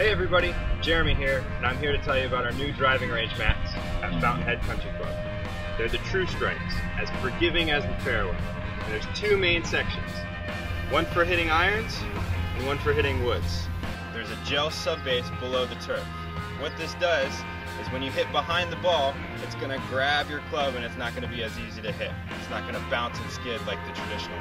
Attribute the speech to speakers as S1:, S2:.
S1: Hey everybody, Jeremy here, and I'm here to tell you about our new driving range mats at Fountainhead Country Club. They're the TrueStrikes, as forgiving as the fairway. And there's two main sections, one for hitting irons and one for hitting woods. There's a gel sub-base below the turf. What this does is when you hit behind the ball, it's going to grab your club and it's not going to be as easy to hit. It's not going to bounce and skid like the traditional.